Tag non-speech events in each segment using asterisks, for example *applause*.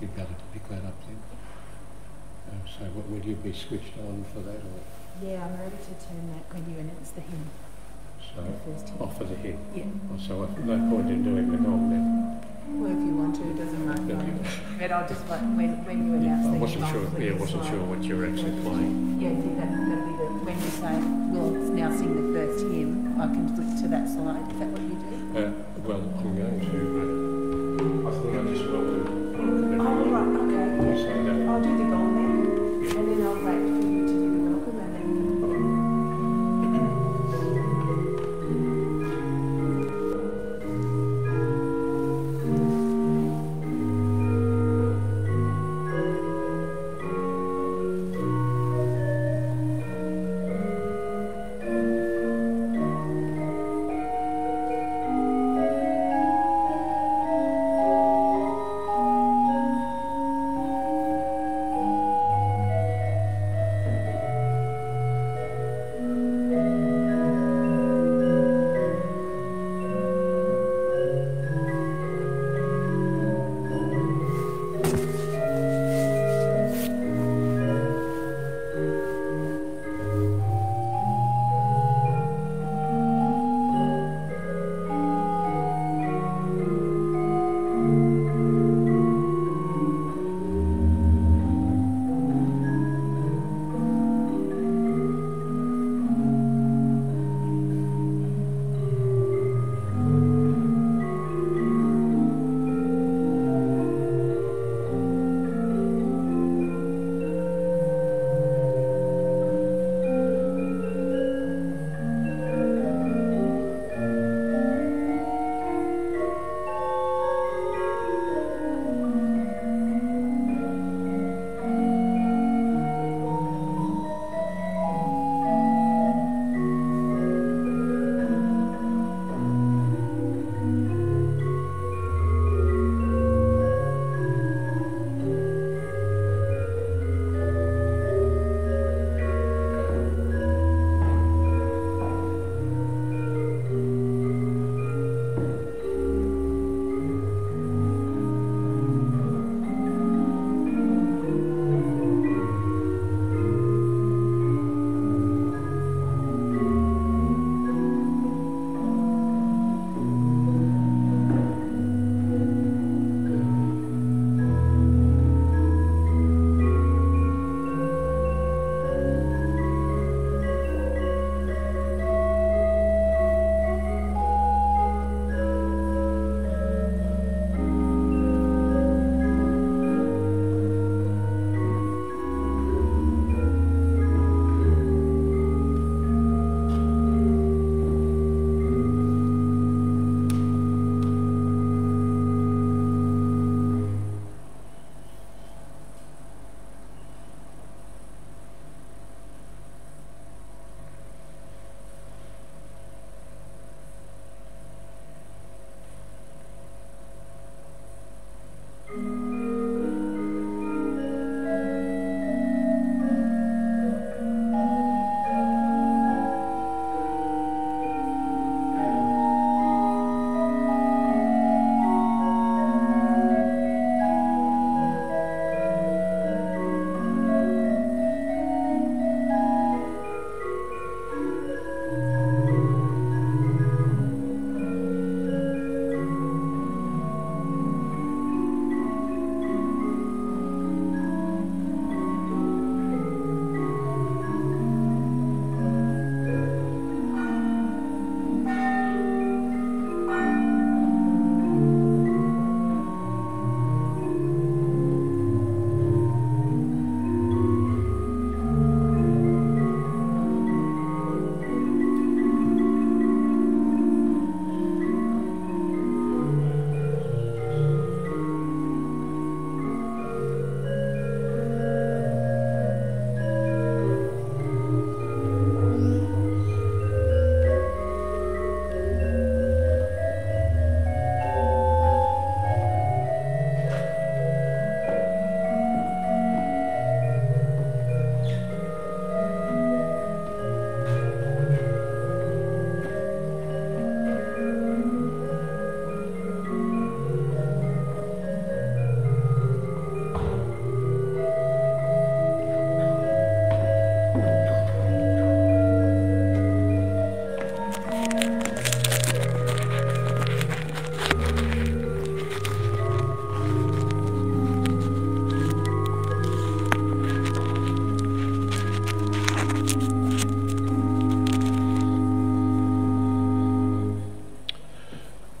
you'd be able to pick that up then. Uh, so what, will you be switched on for that or Yeah, I'm ready to turn that when you announce the hymn. so The first hymn. off for the hymn? Yeah. Oh, so I've no point in doing the gong then? Well, if you want to, it doesn't matter. Yeah. But I'll just like when, when you announce I the wasn't hymn, sure, yeah, flick wasn't sure what you were actually playing. Yeah, I that, that'll be the, when you say, we'll now sing the first hymn, I can flick to that slide. Is that what you do? Uh, well, I'm going to, uh, I think I just welcome, welcome Oh, right, okay. Yeah. I'll do the gong then, and then I'll wait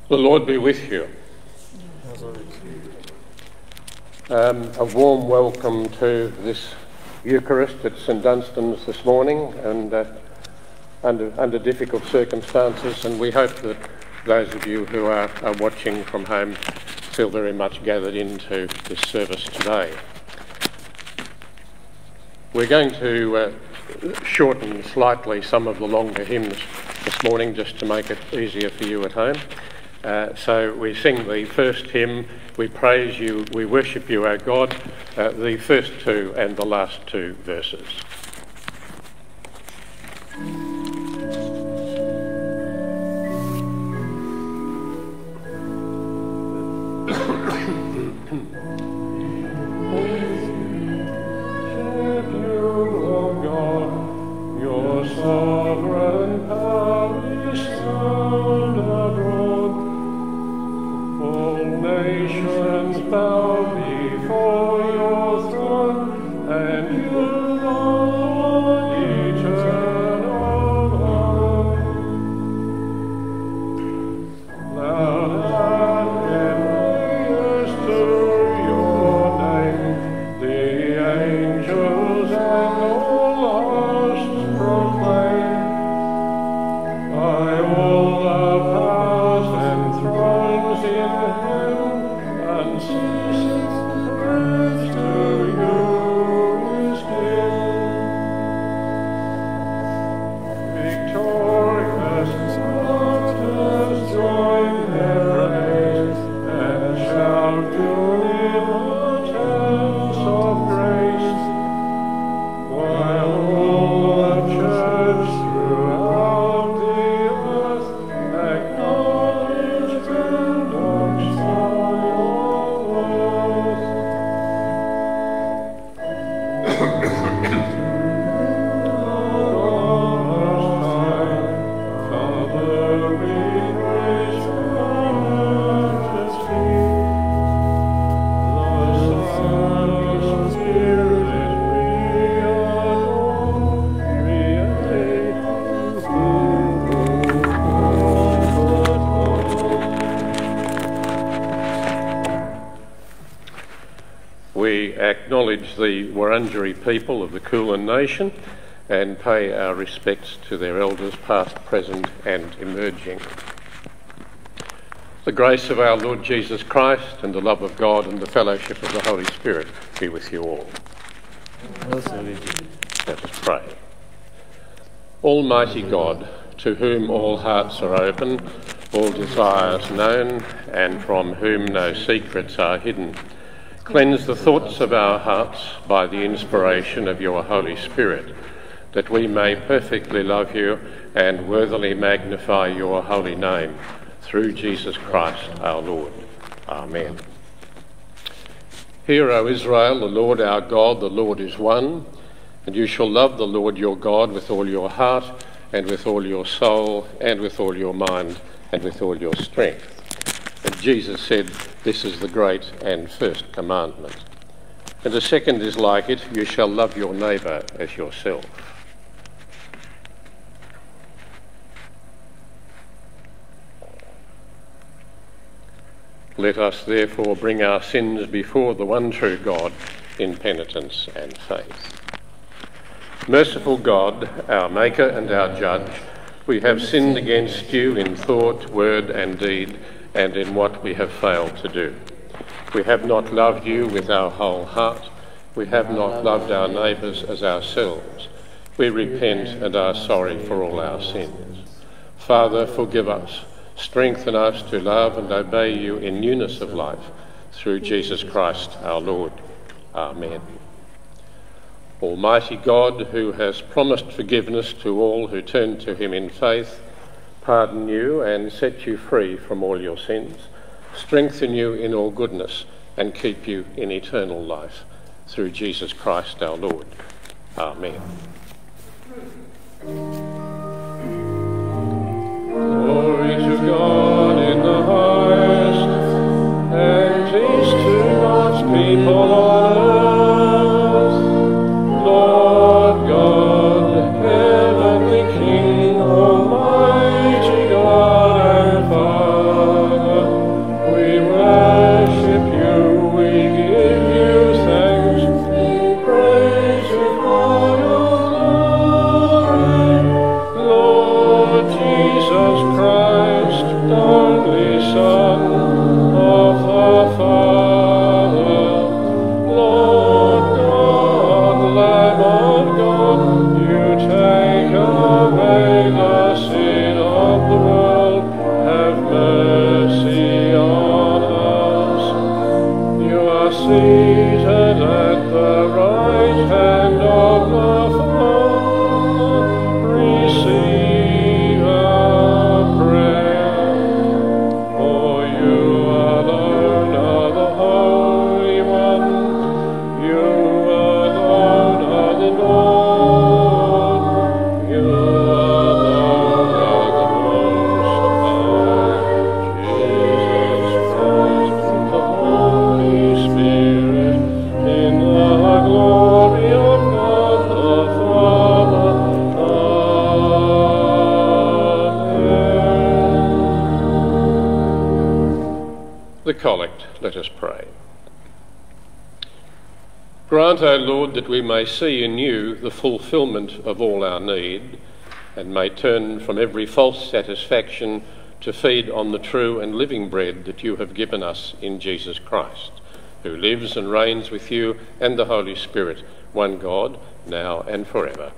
The Lord be with you. Um, a warm welcome to this Eucharist at St Dunstan's this morning and uh, under, under difficult circumstances and we hope that those of you who are, are watching from home feel very much gathered into this service today. We're going to uh, shorten slightly some of the longer hymns this morning just to make it easier for you at home. Uh, so we sing the first hymn, we praise you, we worship you, our God, uh, the first two and the last two verses. The Wurundjeri people of the Kulin Nation and pay our respects to their elders, past, present, and emerging. The grace of our Lord Jesus Christ and the love of God and the fellowship of the Holy Spirit be with you all. Let us pray. Almighty God, to whom all hearts are open, all desires known, and from whom no secrets are hidden, Cleanse the thoughts of our hearts by the inspiration of your Holy Spirit, that we may perfectly love you and worthily magnify your holy name through Jesus Christ our Lord. Amen. Hear, O Israel, the Lord our God, the Lord is one, and you shall love the Lord your God with all your heart, and with all your soul, and with all your mind, and with all your strength. And Jesus said, This is the great and first commandment. And the second is like it you shall love your neighbour as yourself. Let us therefore bring our sins before the one true God in penitence and faith. Merciful God, our Maker and our Judge, we have sinned against you in thought, word, and deed and in what we have failed to do. We have not loved you with our whole heart. We have not loved our neighbours as ourselves. We repent and are sorry for all our sins. Father, forgive us. Strengthen us to love and obey you in newness of life through Jesus Christ our Lord. Amen. Almighty God, who has promised forgiveness to all who turn to him in faith, pardon you and set you free from all your sins, strengthen you in all goodness, and keep you in eternal life. Through Jesus Christ our Lord. Amen. Glory to God in the highest, and peace to God's people on earth. We may see in you the fulfilment of all our need, and may turn from every false satisfaction to feed on the true and living bread that you have given us in Jesus Christ, who lives and reigns with you and the Holy Spirit, one God, now and forever.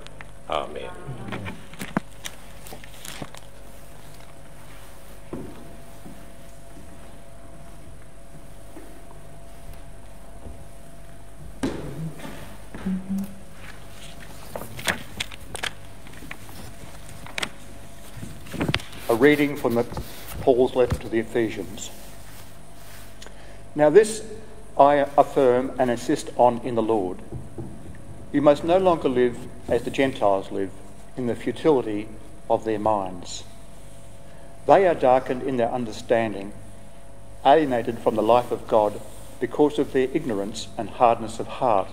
Amen. A reading from the, Paul's letter to the Ephesians. Now, this I affirm and insist on in the Lord. You must no longer live as the Gentiles live, in the futility of their minds. They are darkened in their understanding, alienated from the life of God because of their ignorance and hardness of heart.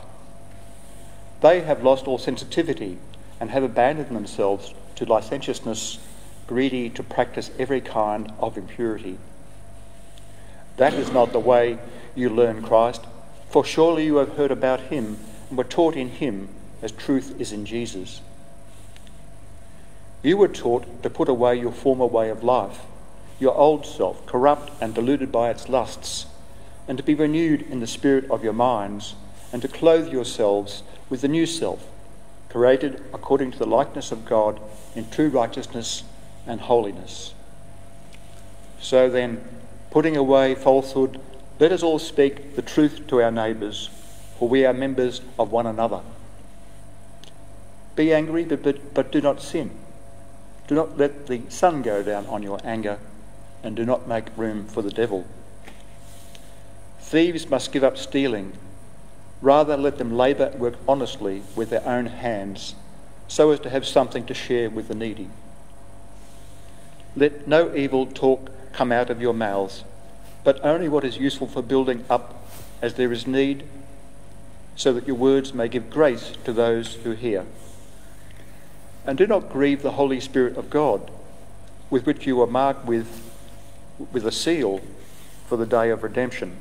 They have lost all sensitivity and have abandoned themselves to licentiousness, greedy to practice every kind of impurity. That is not the way you learn Christ, for surely you have heard about him and were taught in him as truth is in Jesus. You were taught to put away your former way of life, your old self, corrupt and deluded by its lusts, and to be renewed in the spirit of your minds, and to clothe yourselves with the new self, created according to the likeness of God in true righteousness and holiness. So then, putting away falsehood, let us all speak the truth to our neighbours, for we are members of one another. Be angry, but, but, but do not sin. Do not let the sun go down on your anger, and do not make room for the devil. Thieves must give up stealing. Rather, let them labour and work honestly with their own hands, so as to have something to share with the needy. Let no evil talk come out of your mouths, but only what is useful for building up as there is need, so that your words may give grace to those who hear. And do not grieve the Holy Spirit of God, with which you are marked with, with a seal for the day of redemption.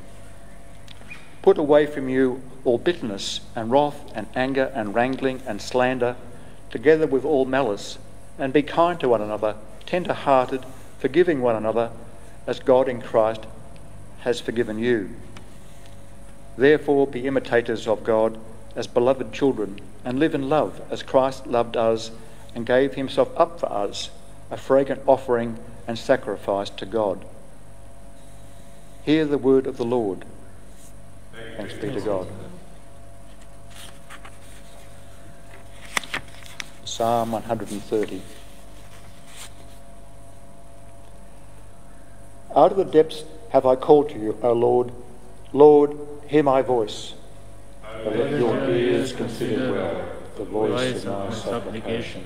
Put away from you all bitterness and wrath and anger and wrangling and slander, together with all malice, and be kind to one another, tender hearted, forgiving one another, as God in Christ has forgiven you. Therefore, be imitators of God as beloved children, and live in love as Christ loved us and gave himself up for us, a fragrant offering and sacrifice to God. Hear the word of the Lord. Thanks be to God. Psalm 130. Out of the depths have I called to you, O Lord. Lord, hear my voice. Let your ears consider well the voice of my supplication.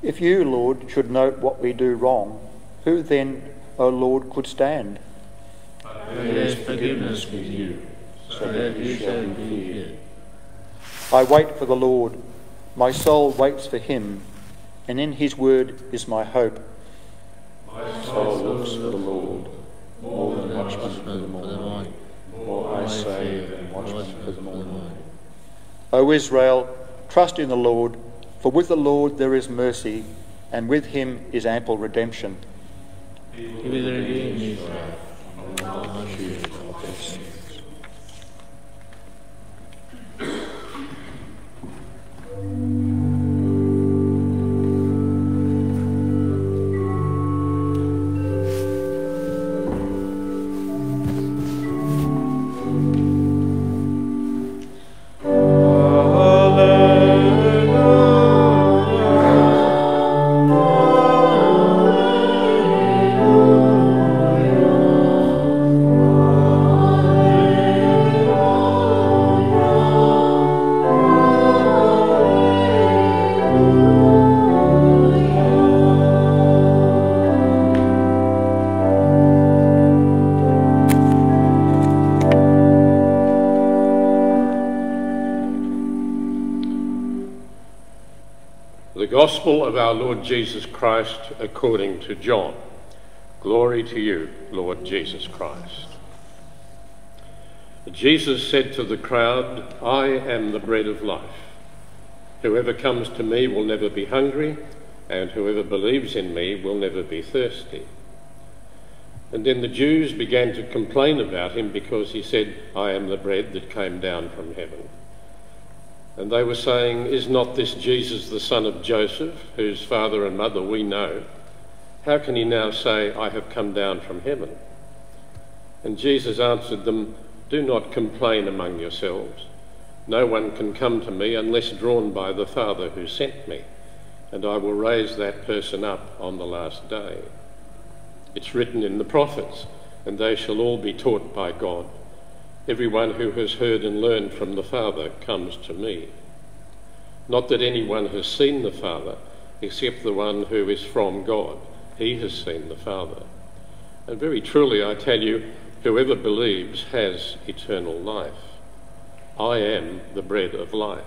If you, Lord, should note what we do wrong, who then, O Lord, could stand? There is forgiveness with you, so that you shall be feared. I wait for the Lord. My soul waits for him, and in his word is my hope. My soul looks for the Lord, more than watchmen for the morning, more I say than watchmen for the morning. O Israel, trust in the Lord, for with the Lord there is mercy, and with him is ample redemption. He will redeem Israel from the multitude of their sins. Gospel of our Lord Jesus Christ according to John. Glory to you, Lord Jesus Christ. Jesus said to the crowd, I am the bread of life. Whoever comes to me will never be hungry, and whoever believes in me will never be thirsty. And then the Jews began to complain about him because he said, I am the bread that came down from heaven. And they were saying, Is not this Jesus the son of Joseph, whose father and mother we know? How can he now say, I have come down from heaven? And Jesus answered them, Do not complain among yourselves. No one can come to me unless drawn by the Father who sent me, and I will raise that person up on the last day. It's written in the prophets, and they shall all be taught by God. Everyone who has heard and learned from the Father comes to me. Not that anyone has seen the Father, except the one who is from God. He has seen the Father. And very truly, I tell you, whoever believes has eternal life. I am the bread of life.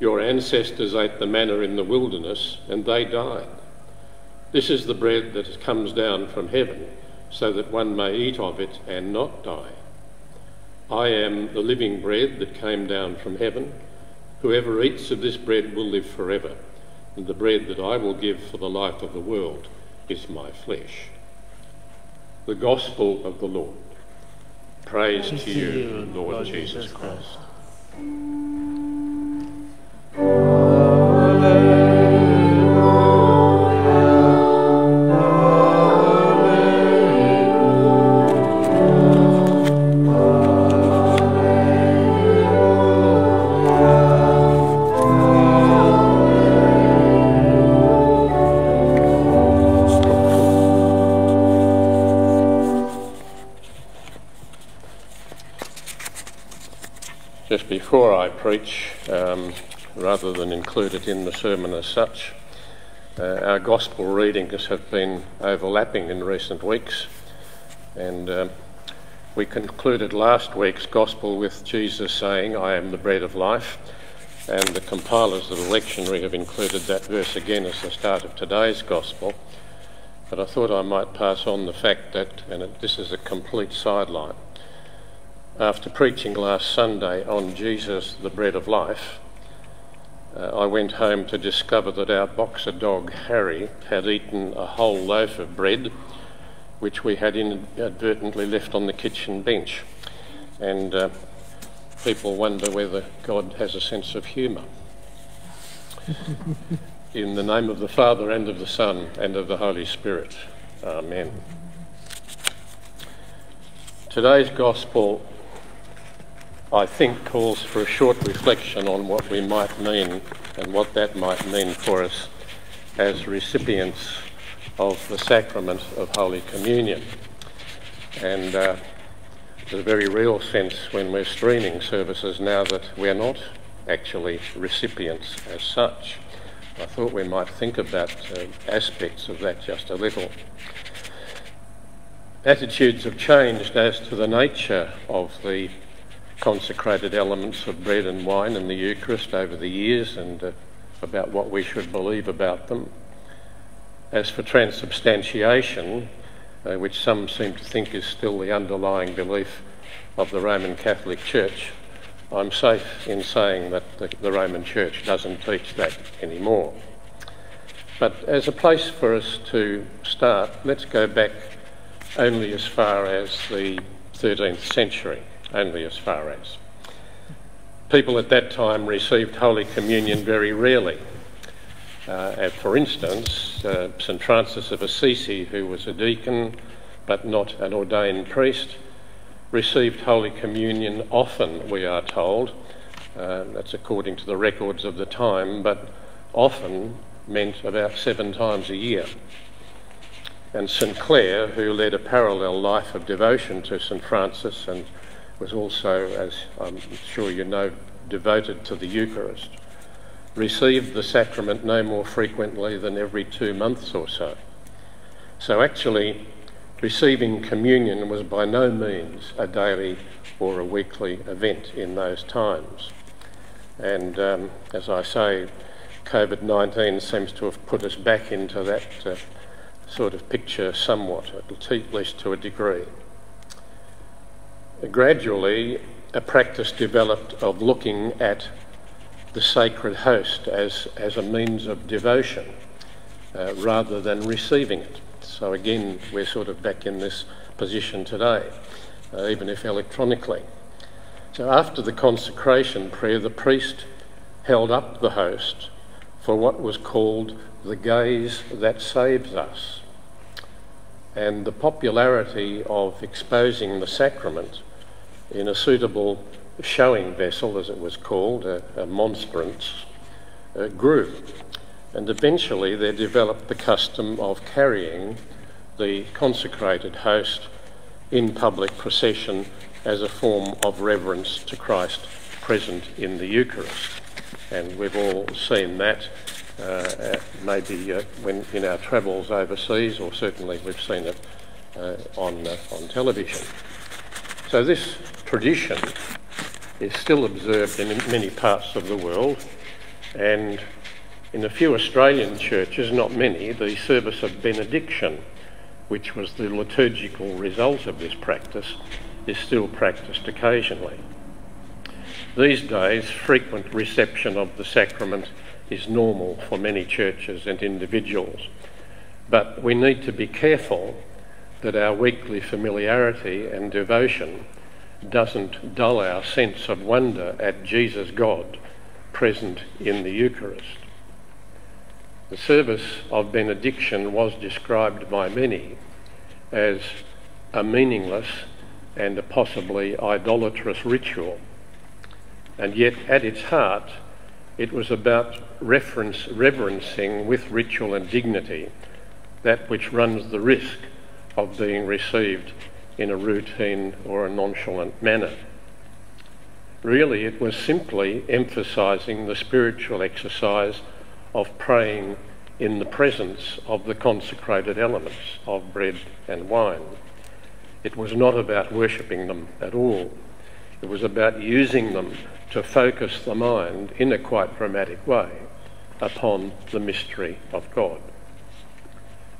Your ancestors ate the manna in the wilderness, and they died. This is the bread that comes down from heaven, so that one may eat of it and not die. I am the living bread that came down from heaven. Whoever eats of this bread will live forever, and the bread that I will give for the life of the world is my flesh. The Gospel of the Lord. Praise, Praise to you, Lord, Lord Jesus Christ. before preach, um, rather than include it in the sermon as such, uh, our gospel readings have been overlapping in recent weeks, and um, we concluded last week's gospel with Jesus saying, I am the bread of life, and the compilers of the lectionary have included that verse again as the start of today's gospel. But I thought I might pass on the fact that, and this is a complete sideline, after preaching last Sunday on Jesus, the bread of life, uh, I went home to discover that our boxer dog Harry had eaten a whole loaf of bread, which we had inadvertently left on the kitchen bench. And uh, people wonder whether God has a sense of humour. *laughs* In the name of the Father and of the Son and of the Holy Spirit. Amen. Today's Gospel I think calls for a short reflection on what we might mean and what that might mean for us as recipients of the sacrament of Holy Communion. And uh, there's a very real sense when we're streaming services now that we're not actually recipients as such. I thought we might think about uh, aspects of that just a little. Attitudes have changed as to the nature of the consecrated elements of bread and wine in the Eucharist over the years and uh, about what we should believe about them. As for transubstantiation, uh, which some seem to think is still the underlying belief of the Roman Catholic Church, I'm safe in saying that the, the Roman Church doesn't teach that anymore. But as a place for us to start, let's go back only as far as the 13th century only as far as. People at that time received Holy Communion very rarely. Uh, for instance, uh, St Francis of Assisi, who was a deacon but not an ordained priest, received Holy Communion often, we are told. Uh, that's according to the records of the time, but often meant about seven times a year. And St Clare, who led a parallel life of devotion to St Francis and was also, as I'm sure you know, devoted to the Eucharist, received the sacrament no more frequently than every two months or so. So actually, receiving communion was by no means a daily or a weekly event in those times. And um, as I say, COVID 19 seems to have put us back into that uh, sort of picture somewhat, at least to a degree. Gradually, a practice developed of looking at the sacred host as, as a means of devotion uh, rather than receiving it. So, again, we're sort of back in this position today, uh, even if electronically. So, after the consecration prayer, the priest held up the host for what was called the gaze that saves us. And the popularity of exposing the sacrament in a suitable showing vessel, as it was called, a, a monstrance, uh, grew. And eventually there developed the custom of carrying the consecrated host in public procession as a form of reverence to Christ present in the Eucharist. And we've all seen that uh, maybe uh, when in our travels overseas, or certainly we've seen it uh, on, uh, on television. So this tradition is still observed in many parts of the world, and in a few Australian churches, not many, the service of benediction, which was the liturgical result of this practice, is still practiced occasionally. These days, frequent reception of the sacrament is normal for many churches and individuals, but we need to be careful that our weekly familiarity and devotion doesn't dull our sense of wonder at Jesus God present in the Eucharist. The service of benediction was described by many as a meaningless and a possibly idolatrous ritual. And yet, at its heart, it was about reference, reverencing with ritual and dignity that which runs the risk of being received in a routine or a nonchalant manner. Really, it was simply emphasising the spiritual exercise of praying in the presence of the consecrated elements of bread and wine. It was not about worshipping them at all. It was about using them to focus the mind in a quite dramatic way upon the mystery of God.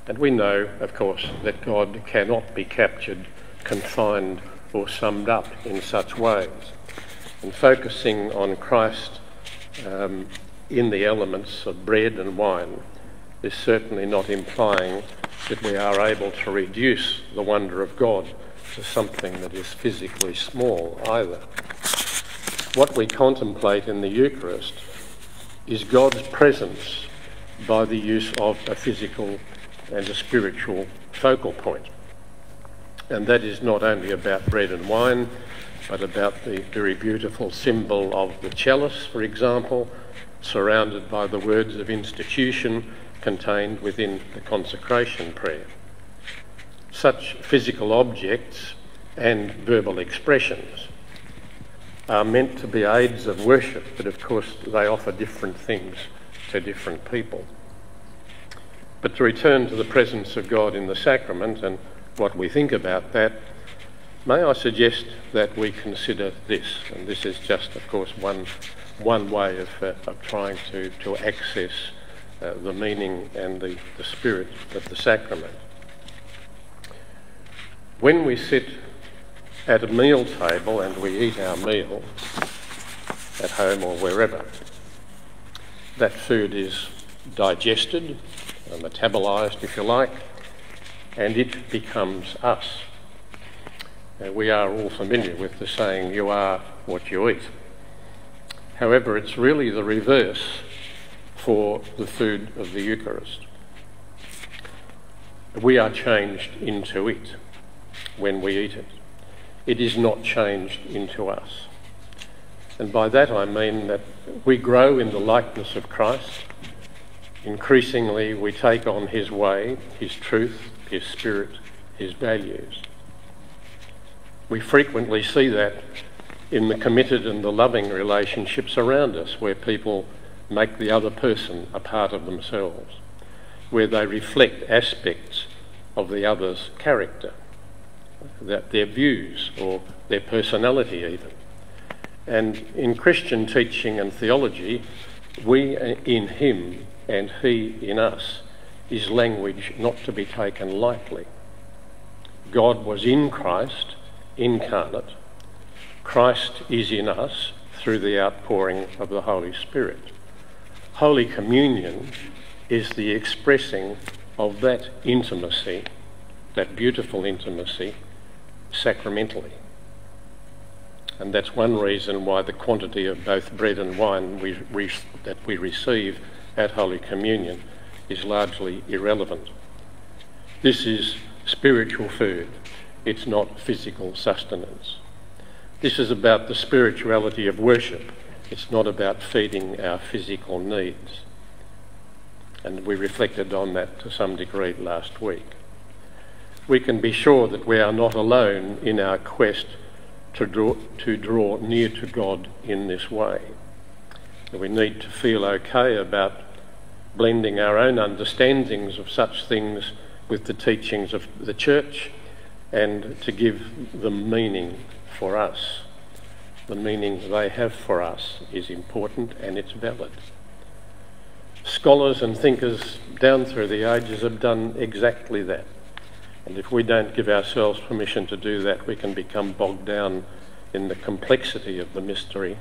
And we know, of course, that God cannot be captured confined or summed up in such ways. And focusing on Christ um, in the elements of bread and wine is certainly not implying that we are able to reduce the wonder of God to something that is physically small either. What we contemplate in the Eucharist is God's presence by the use of a physical and a spiritual focal point. And that is not only about bread and wine, but about the very beautiful symbol of the chalice, for example, surrounded by the words of institution contained within the consecration prayer. Such physical objects and verbal expressions are meant to be aids of worship, but of course they offer different things to different people. But to return to the presence of God in the sacrament and what we think about that, may I suggest that we consider this, and this is just, of course, one, one way of, uh, of trying to, to access uh, the meaning and the, the spirit of the sacrament. When we sit at a meal table and we eat our meal at home or wherever, that food is digested, metabolised, if you like, and it becomes us. Uh, we are all familiar with the saying, you are what you eat. However, it's really the reverse for the food of the Eucharist. We are changed into it when we eat it. It is not changed into us. And by that I mean that we grow in the likeness of Christ. Increasingly, we take on his way, his truth, his spirit, his values. We frequently see that in the committed and the loving relationships around us, where people make the other person a part of themselves, where they reflect aspects of the other's character, that their views or their personality even. And in Christian teaching and theology, We in him and he in us is language not to be taken lightly. God was in Christ, incarnate. Christ is in us through the outpouring of the Holy Spirit. Holy Communion is the expressing of that intimacy, that beautiful intimacy, sacramentally. And that's one reason why the quantity of both bread and wine we, that we receive at Holy Communion is largely irrelevant. This is spiritual food, it's not physical sustenance. This is about the spirituality of worship, it's not about feeding our physical needs. And we reflected on that to some degree last week. We can be sure that we are not alone in our quest to draw, to draw near to God in this way. We need to feel okay about blending our own understandings of such things with the teachings of the church and to give them meaning for us. The meaning they have for us is important and it's valid. Scholars and thinkers down through the ages have done exactly that. And if we don't give ourselves permission to do that, we can become bogged down in the complexity of the mystery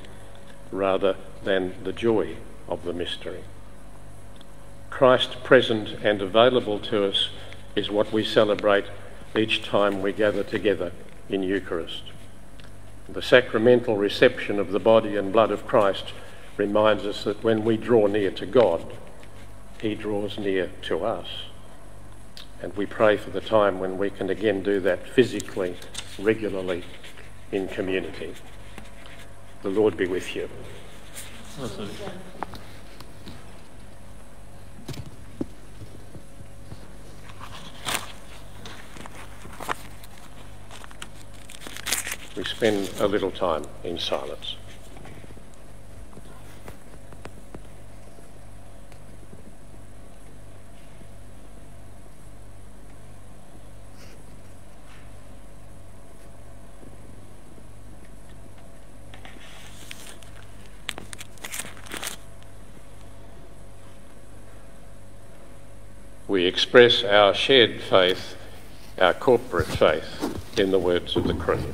rather than the joy of the mystery. Christ present and available to us is what we celebrate each time we gather together in Eucharist. The sacramental reception of the body and blood of Christ reminds us that when we draw near to God, He draws near to us. And we pray for the time when we can again do that physically, regularly, in community. The Lord be with you. We spend a little time in silence. we express our shared faith, our corporate faith, in the words of the Creed.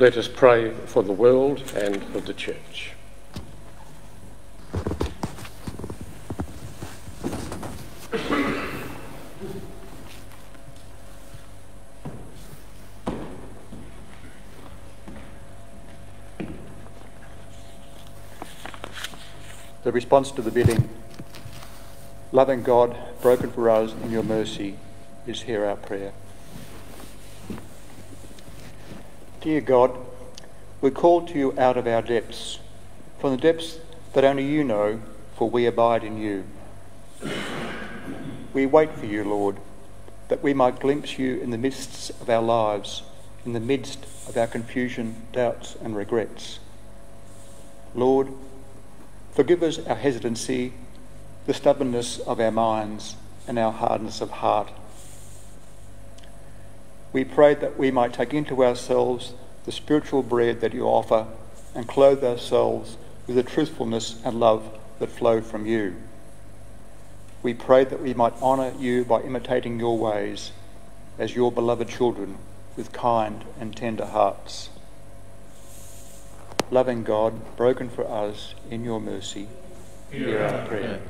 Let us pray for the world and for the church. The response to the bidding, loving God, broken for us in your mercy, is hear our prayer. Dear God, we call to you out of our depths, from the depths that only you know, for we abide in you. We wait for you, Lord, that we might glimpse you in the midst of our lives, in the midst of our confusion, doubts, and regrets. Lord, forgive us our hesitancy, the stubbornness of our minds, and our hardness of heart. We pray that we might take into ourselves the spiritual bread that you offer and clothe ourselves with the truthfulness and love that flow from you. We pray that we might honour you by imitating your ways as your beloved children with kind and tender hearts. Loving God, broken for us in your mercy, hear our prayer.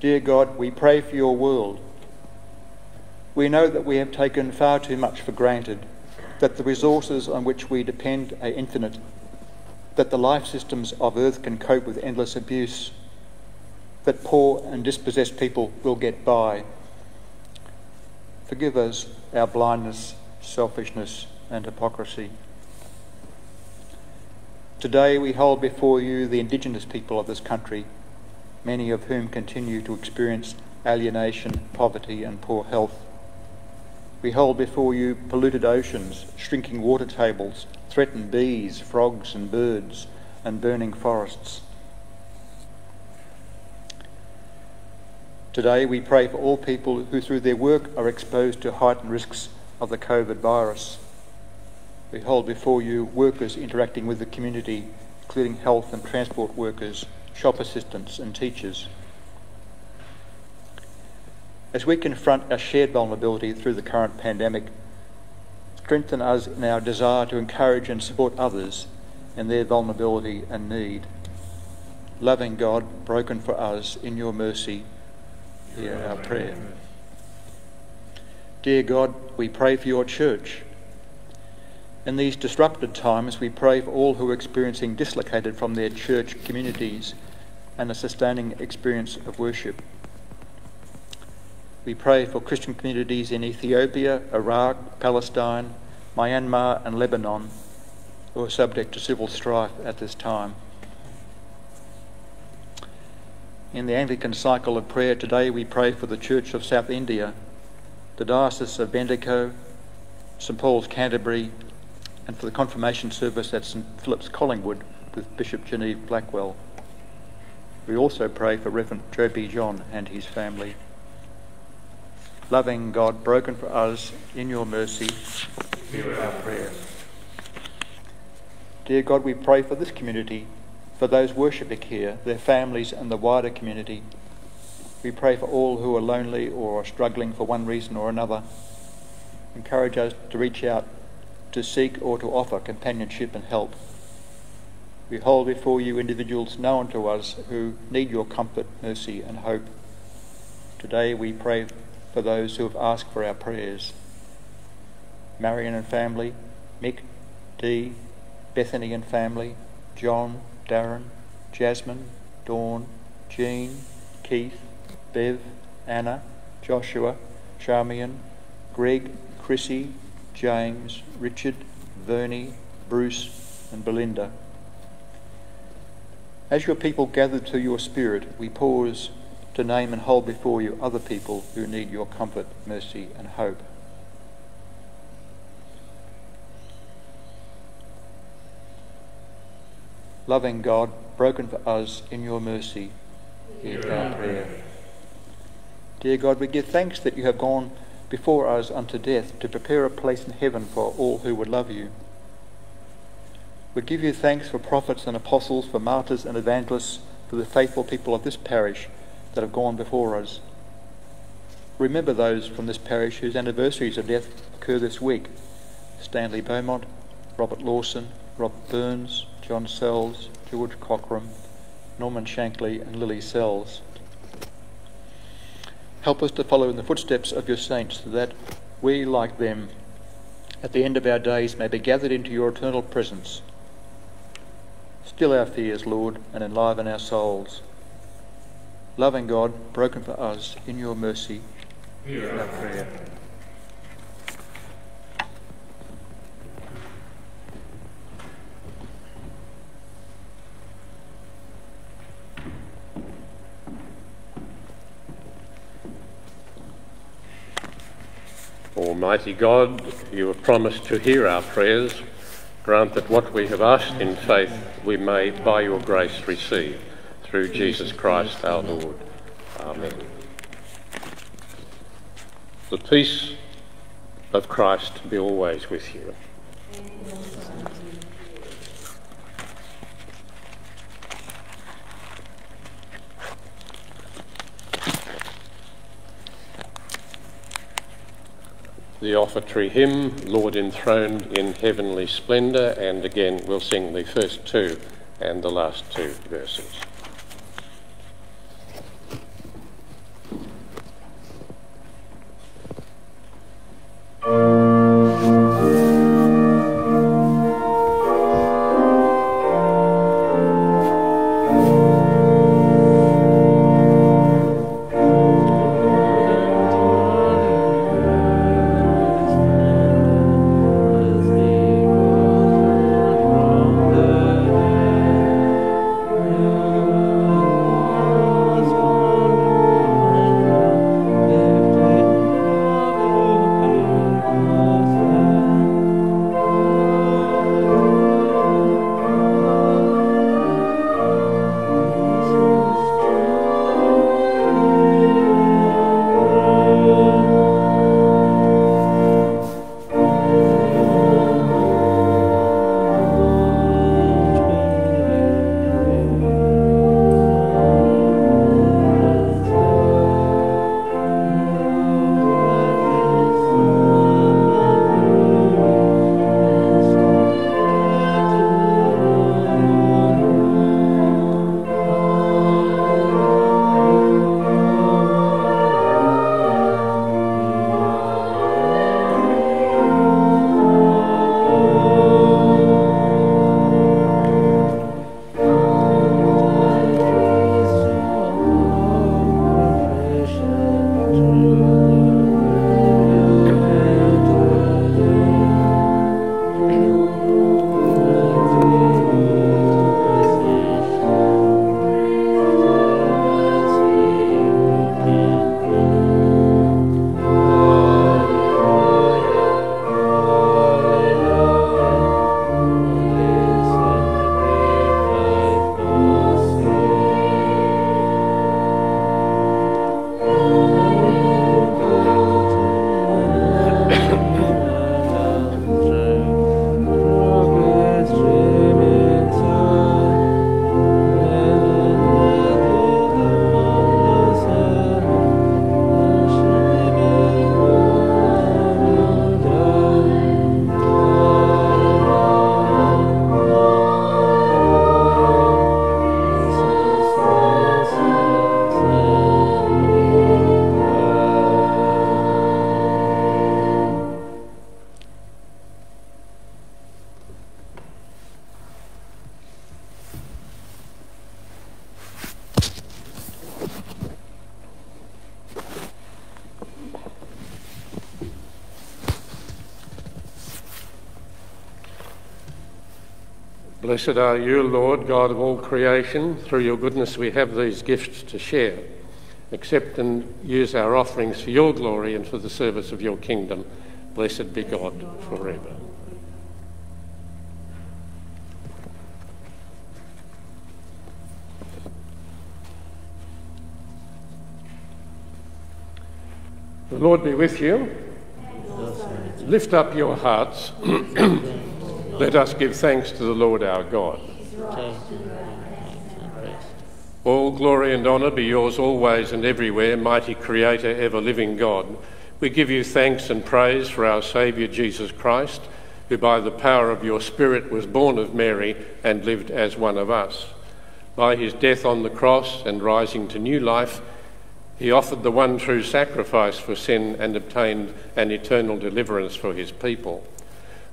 Dear God, we pray for your world. We know that we have taken far too much for granted, that the resources on which we depend are infinite, that the life systems of Earth can cope with endless abuse, that poor and dispossessed people will get by. Forgive us our blindness, selfishness, and hypocrisy. Today we hold before you the Indigenous people of this country, many of whom continue to experience alienation, poverty, and poor health. We hold before you polluted oceans, shrinking water tables, threatened bees, frogs, and birds, and burning forests. Today we pray for all people who, through their work, are exposed to heightened risks of the COVID virus. We hold before you workers interacting with the community, including health and transport workers, shop assistants, and teachers. As we confront our shared vulnerability through the current pandemic, strengthen us in our desire to encourage and support others in their vulnerability and need. Loving God, broken for us in your mercy, hear our prayer. Dear God, we pray for your church in these disrupted times, we pray for all who are experiencing dislocated from their church communities and a sustaining experience of worship. We pray for Christian communities in Ethiopia, Iraq, Palestine, Myanmar, and Lebanon who are subject to civil strife at this time. In the Anglican cycle of prayer today, we pray for the Church of South India, the Diocese of Bendigo, St Paul's Canterbury, and for the confirmation service at St Philip's Collingwood with Bishop Genevieve Blackwell. We also pray for Reverend Joby John and his family. Loving God, broken for us in your mercy, hear our prayer. Dear God, we pray for this community, for those worshipping here, their families, and the wider community. We pray for all who are lonely or are struggling for one reason or another. Encourage us to reach out to seek or to offer companionship and help. We hold before you individuals known to us who need your comfort, mercy, and hope. Today we pray for those who have asked for our prayers. Marion and family, Mick, Dee, Bethany and family, John, Darren, Jasmine, Dawn, Jean, Keith, Bev, Anna, Joshua, Charmian, Greg, Chrissy, James, Richard, Vernie, Bruce, and Belinda. As your people gather to your spirit, we pause to name and hold before you other people who need your comfort, mercy, and hope. Loving God, broken for us in your mercy, hear our prayer. Dear God, we give thanks that you have gone before us unto death to prepare a place in heaven for all who would love you. We give you thanks for prophets and apostles, for martyrs and evangelists, for the faithful people of this parish that have gone before us. Remember those from this parish whose anniversaries of death occur this week Stanley Beaumont, Robert Lawson, Rob Burns, John Sells, George Cockram, Norman Shankly, and Lily Sells. Help us to follow in the footsteps of your saints so that we, like them, at the end of our days may be gathered into your eternal presence. Still our fears, Lord, and enliven our souls. Loving God, broken for us in your mercy, hear our prayer. Almighty God, you have promised to hear our prayers. Grant that what we have asked in faith we may, by your grace, receive. Through Jesus Christ our Lord. Amen. The peace of Christ be always with you. the offertory hymn, Lord enthroned in heavenly splendour, and again we'll sing the first two and the last two verses. Blessed are you, Lord, God of all creation. Through your goodness we have these gifts to share. Accept and use our offerings for your glory and for the service of your kingdom. Blessed be God forever. The Lord be with you. Lift up your hearts. *clears throat* Let us give thanks to the Lord our God. All glory and honour be yours always and everywhere, mighty Creator, ever living God. We give you thanks and praise for our Saviour Jesus Christ, who by the power of your Spirit was born of Mary and lived as one of us. By his death on the cross and rising to new life, he offered the one true sacrifice for sin and obtained an eternal deliverance for his people.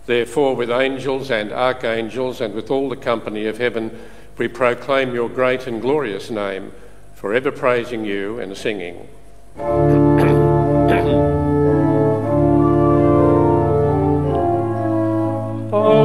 Therefore, with angels and archangels and with all the company of heaven, we proclaim your great and glorious name, forever praising you and singing. holy, *clears throat*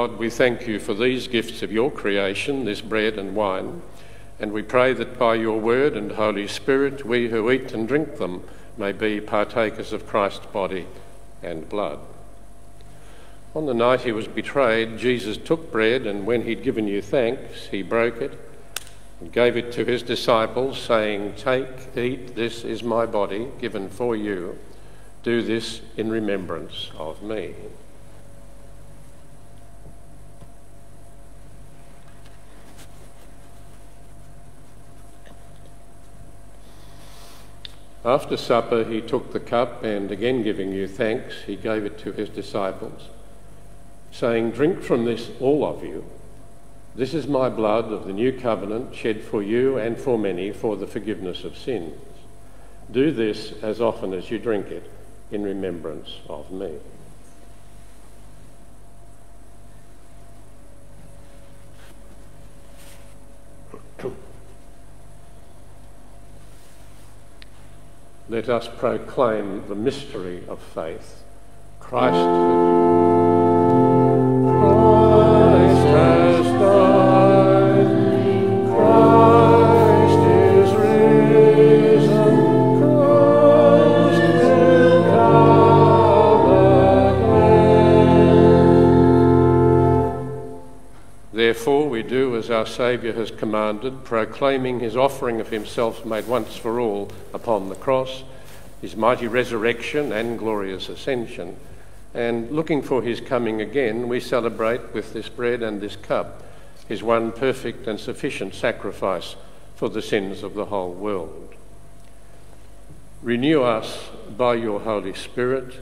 we thank you for these gifts of your creation, this bread and wine, and we pray that by your word and Holy Spirit, we who eat and drink them may be partakers of Christ's body and blood. On the night he was betrayed, Jesus took bread, and when he'd given you thanks, he broke it and gave it to his disciples, saying, Take, eat, this is my body given for you. Do this in remembrance of me. After supper, he took the cup, and again giving you thanks, he gave it to his disciples, saying, Drink from this, all of you. This is my blood of the new covenant, shed for you and for many for the forgiveness of sins. Do this as often as you drink it in remembrance of me. Let us proclaim the mystery of faith. Christ. Our Saviour has commanded, proclaiming his offering of himself made once for all upon the cross, his mighty resurrection and glorious ascension. And looking for his coming again, we celebrate with this bread and this cup his one perfect and sufficient sacrifice for the sins of the whole world. Renew us by your Holy Spirit,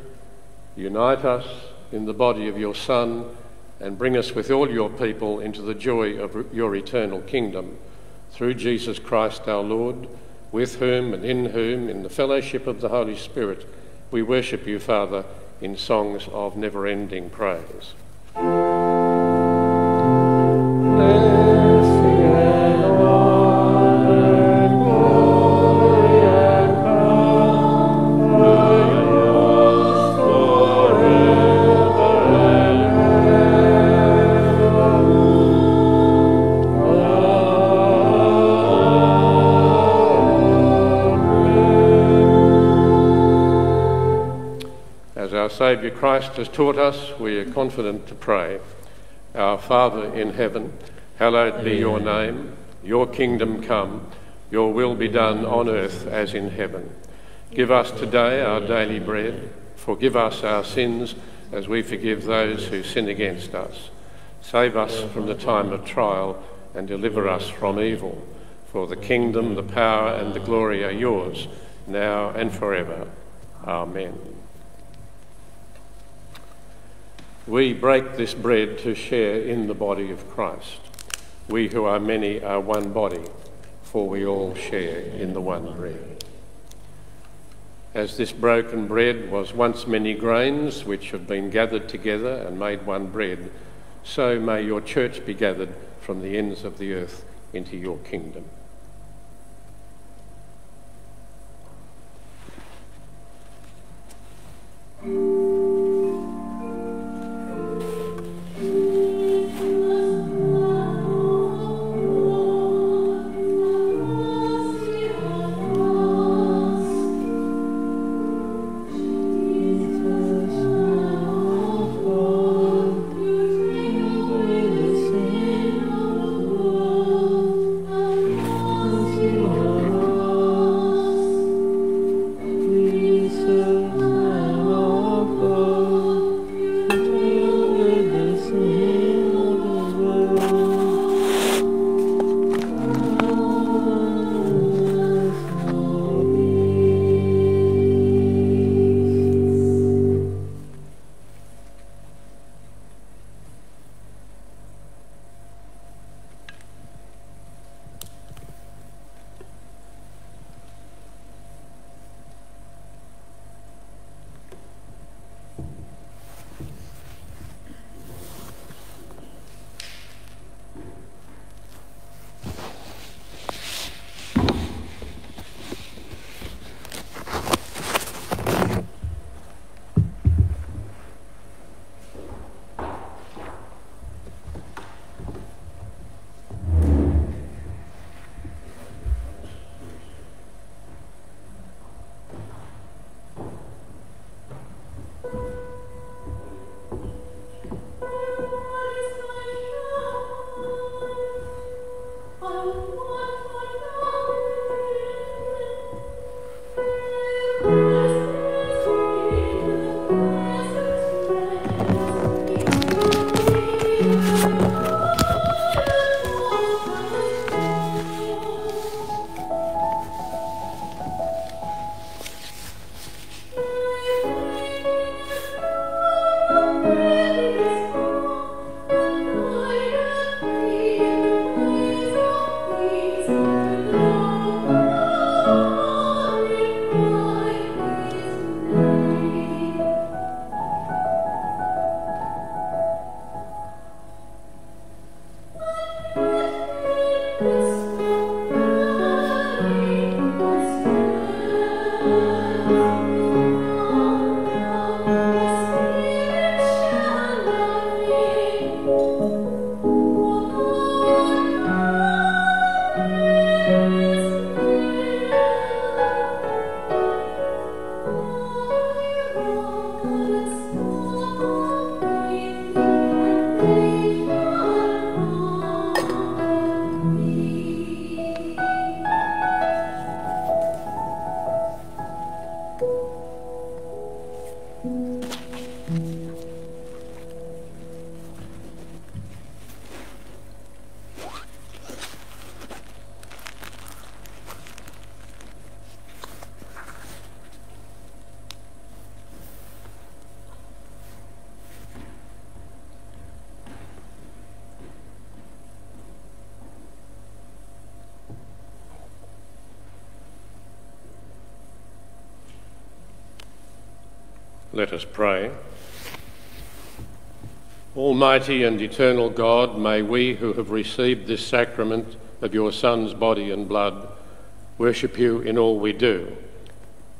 unite us in the body of your Son, and bring us with all your people into the joy of your eternal kingdom. Through Jesus Christ our Lord, with whom and in whom, in the fellowship of the Holy Spirit, we worship you, Father, in songs of never ending praise. Our Saviour Christ has taught us, we are confident to pray. Our Father in heaven, hallowed be your name. Your kingdom come, your will be done on earth as in heaven. Give us today our daily bread. Forgive us our sins as we forgive those who sin against us. Save us from the time of trial and deliver us from evil. For the kingdom, the power, and the glory are yours, now and forever. Amen. We break this bread to share in the body of Christ. We who are many are one body, for we all share in the one bread. As this broken bread was once many grains which have been gathered together and made one bread, so may your church be gathered from the ends of the earth into your kingdom. Let us pray. Almighty and eternal God, may we who have received this sacrament of your Son's body and blood worship you in all we do,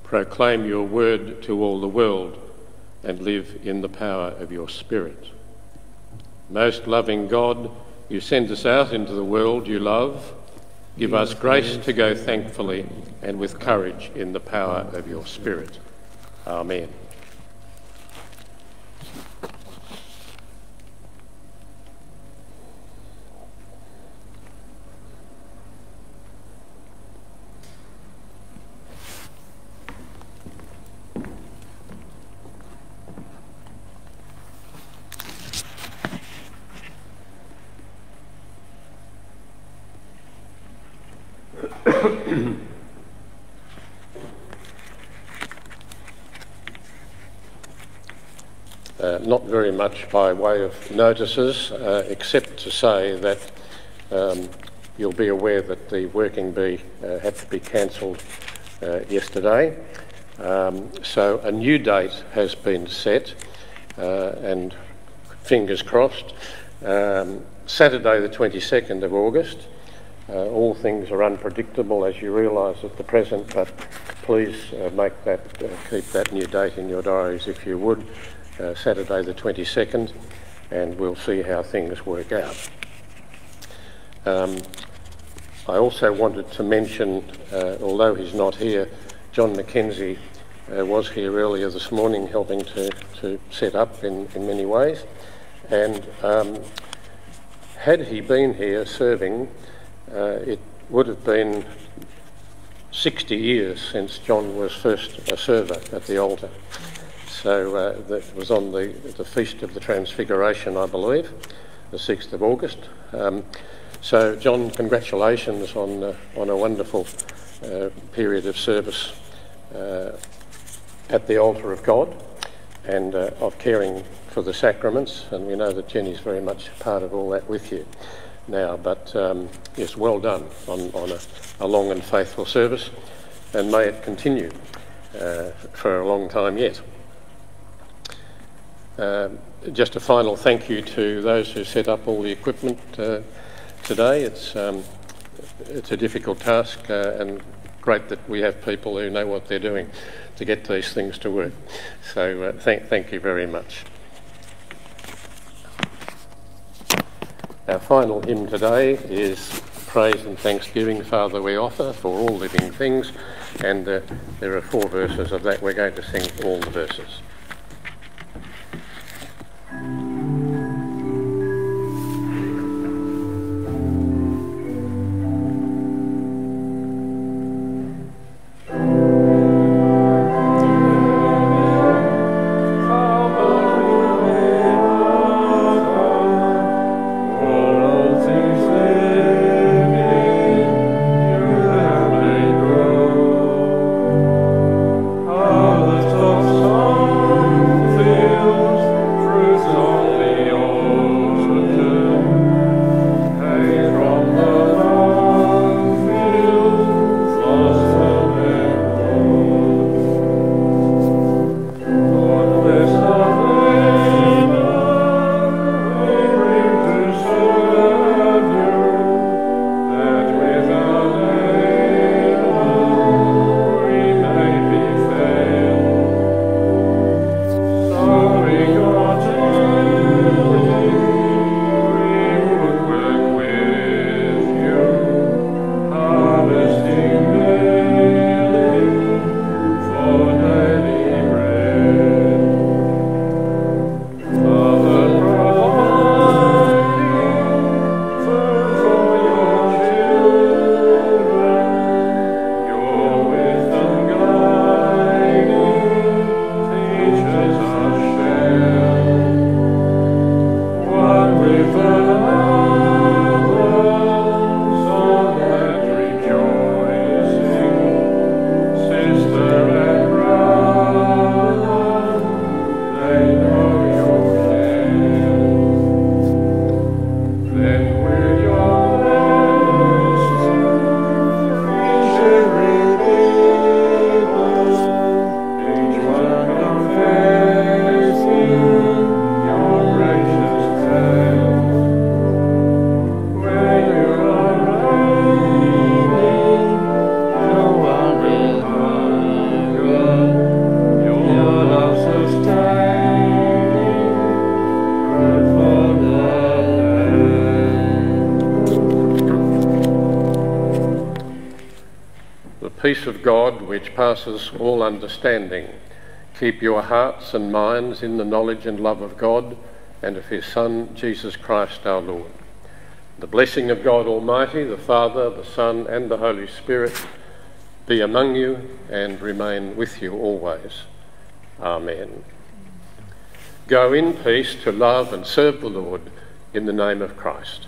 proclaim your word to all the world, and live in the power of your Spirit. Most loving God, you send us out into the world you love. Give us grace to go thankfully and with courage in the power of your Spirit. Amen. Uh, not very much by way of notices, uh, except to say that um, you'll be aware that the working bee uh, had to be cancelled uh, yesterday. Um, so a new date has been set, uh, and fingers crossed, um, Saturday the 22nd of August. Uh, all things are unpredictable, as you realise at the present, but please make that, keep that new date in your diaries if you would uh, Saturday the 22nd, and we'll see how things work out. Um, I also wanted to mention, uh, although he's not here, John McKenzie uh, was here earlier this morning helping to, to set up in, in many ways. And um, had he been here serving, uh, it would have been 60 years since John was first a server at the altar. So uh, that was on the, the Feast of the Transfiguration, I believe, the 6th of August. Um, so, John, congratulations on, uh, on a wonderful uh, period of service uh, at the altar of God and uh, of caring for the sacraments. And we know that Jenny's very much part of all that with you now. But um, yes, well done on, on a, a, long and faithful service, and may it continue uh, for a long time yet. Um, just a final thank you to those who set up all the equipment uh, today. It's, um, it's a difficult task uh, and great that we have people who know what they're doing to get these things to work. So uh, thank, thank you very much. Our final hymn today is Praise and Thanksgiving, Father, we offer for all living things. And uh, there are four verses of that. We're going to sing all the verses. Passes all understanding, keep your hearts and minds in the knowledge and love of God and of his Son, Jesus Christ our Lord. The blessing of God Almighty, the Father, the Son, and the Holy Spirit be among you and remain with you always. Amen. Go in peace to love and serve the Lord in the name of Christ.